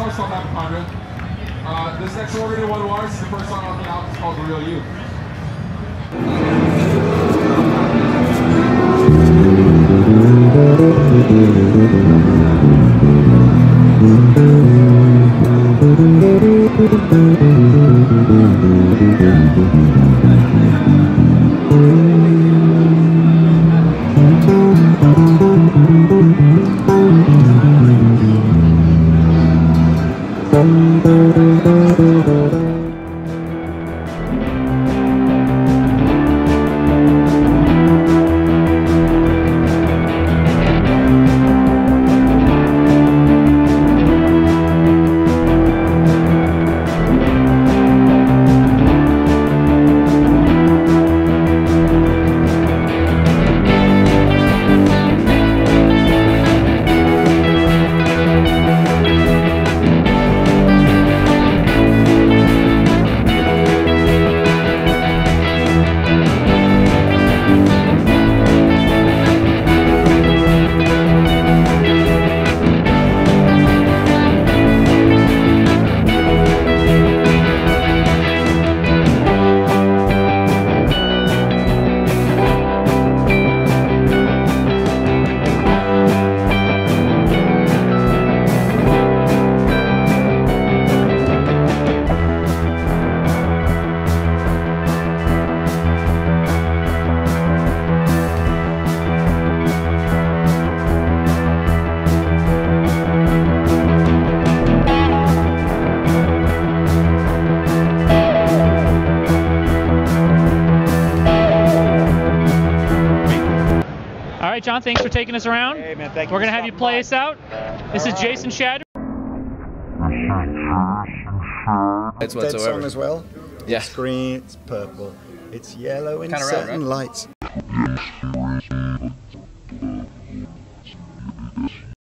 also called a partner. Uh, this next one we're going to do one more. This is the first song off the album. It's called The Real You. Right, John, thanks for taking us around. Hey, man, thank you We're going to have you play by. us out. This is Jason Shadder. It's Dead song as well. Yeah. It's green, it's purple, it's yellow in Kinda rad, certain lights.